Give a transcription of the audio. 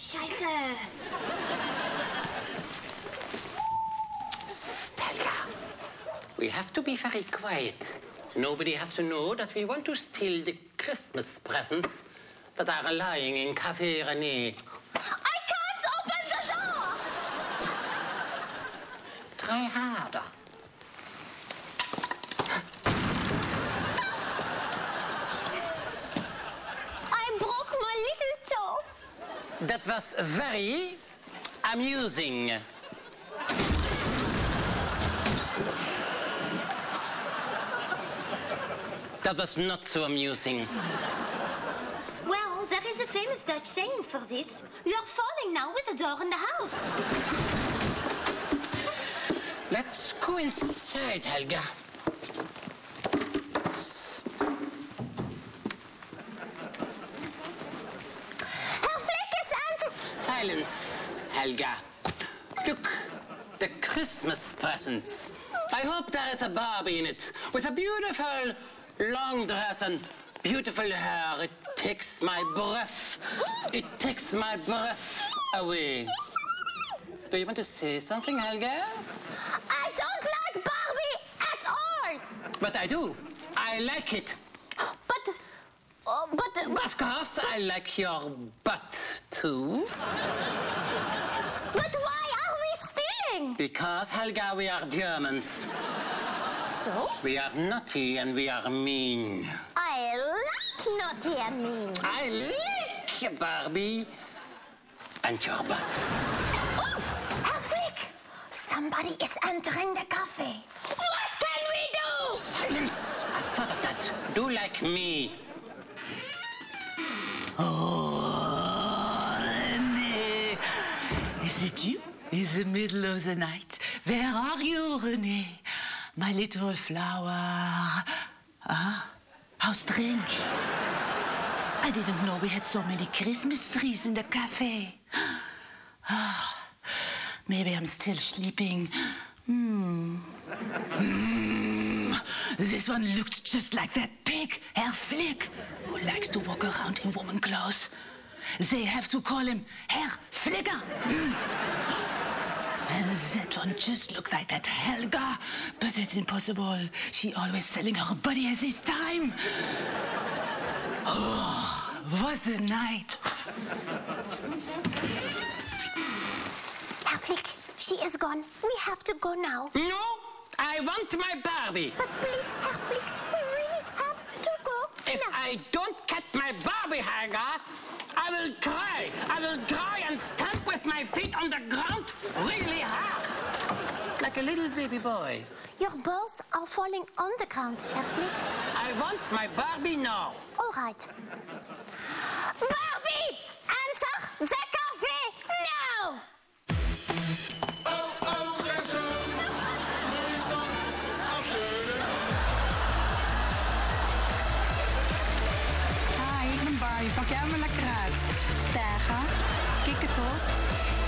Scheiße. Helga, we have to be very quiet. Nobody have to know that we want to steal the Christmas presents that are lying in Café René. I can't open the door. Try harder. I broke my little toe. That was very amusing. That was not so amusing. Well, there is a famous Dutch saying for this. We are falling now with the door in the house. Let's go inside, Helga. Herr Flick is enter... Silence, Helga. Look, the Christmas presents. I hope there is a Barbie in it with a beautiful long dress and beautiful hair. It takes my breath. It takes my breath away. Do you want to say something, Helga? I don't like Barbie at all. But I do. I like it. But... Uh, Of course, I like your butt too. But why are we stealing? Because, Helga, we are Germans. So? We are naughty and we are mean. I like naughty and mean. I like Barbie. And your butt. Oops! Herr Flick! Somebody is entering the cafe. What can we do? Silence! I thought of that. Do like me. Oh. Is it you? In the middle of the night. Where are you, René? My little flower. Ah, how strange. I didn't know we had so many Christmas trees in the cafe. Ah, maybe I'm still sleeping. Hmm. Hmm. This one looked just like that pig, Herr Flick, who likes to walk around in woman clothes. They have to call him Herr Flicker. Hmm. And that one just looked like that Helga, but it's impossible. She always selling her body at this time. Oh, what a night. Herr Flick, she is gone. We have to go now. No, I want my Barbie. But please, Herr Flick, we really have to go If now. I don't get my Barbie, Helga, I will cry. I will cry and stamp with my feet on the ground really hard. Like a little baby boy. Your balls are falling on the ground, Herr Flick. I want my Barbie now. All right. Barbie, Barbie. Pak jij me lekker uit. Tega, kikken toch?